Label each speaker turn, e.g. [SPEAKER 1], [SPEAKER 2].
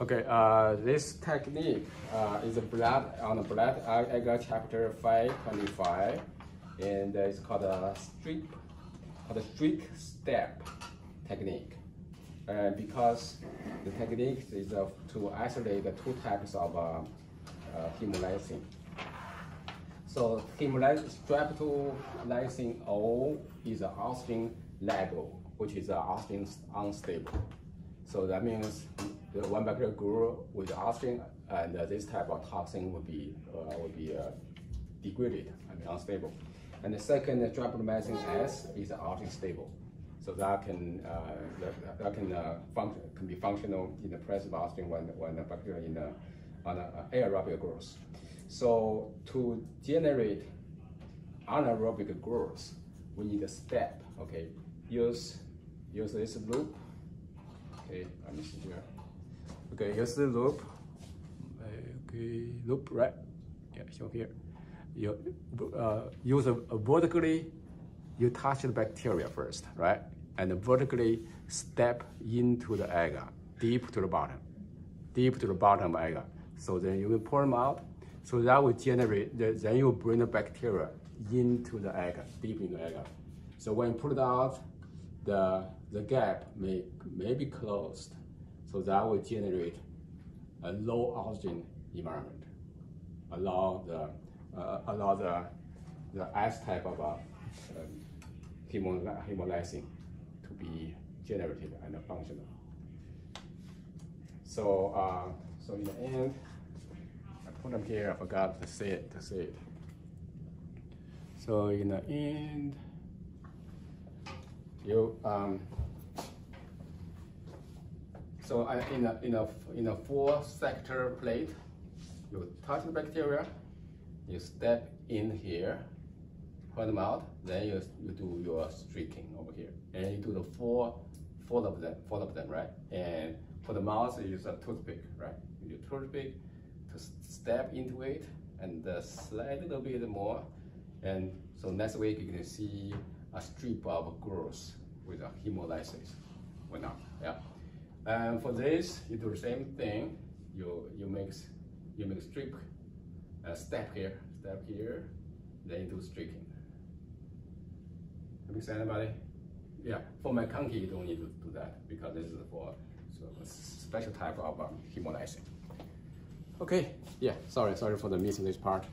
[SPEAKER 1] Okay, uh, this technique uh, is a blood on the blood agar chapter 525, and it's called a strip, called a streak stab technique. And because the technique is uh, to isolate the two types of uh, uh, hemolysin. So hemolysin streptolysin O is an oxygen labile, which is uh, oxygen unstable. So that means the one bacteria grew with oxygen, and this type of toxin would be uh, would be uh, degraded, mean unstable. And the second, the streptolysin S is oxygen stable, so that can uh, that, that, can uh, function can be functional in the presence of oxygen when when the bacteria in the on a aerobic growth. So to generate anaerobic growth, we need a step. Okay, use use this loop Okay, let me see here. Okay, here's the loop. Okay, loop right. Yeah, show here. You uh, use a, a vertically, you touch the bacteria first, right? And vertically step into the agar, deep to the bottom, deep to the bottom agar. So then you will pour them out. So that will generate, then you bring the bacteria into the agar, deep in the agar. So when you put it out, the, the gap may, may be closed. So that will generate a low oxygen environment, allow the, uh, allow the, the S type of uh, um, hemolysin to be generated and functional. So, uh, so in the end, I put them here, I forgot to say it, to say it. So in the end, you um, so in a in a in a four sector plate, you touch the bacteria, you step in here, point them out, then you you do your streaking over here, and you do the four four of them four of them right, and for the mouse you use a toothpick right, you use toothpick to step into it and uh, slide a little bit more, and so next week you can see a strip of growth with a hemolysis. Or not. Yeah. And for this, you do the same thing. You you mix you make a strip, uh, step here, step here, then you do streaking. Make sense, anybody? Yeah. For MacConkey, you don't need to do that because this is for so a special type of um. Okay. Yeah. Sorry. Sorry for the missing this part.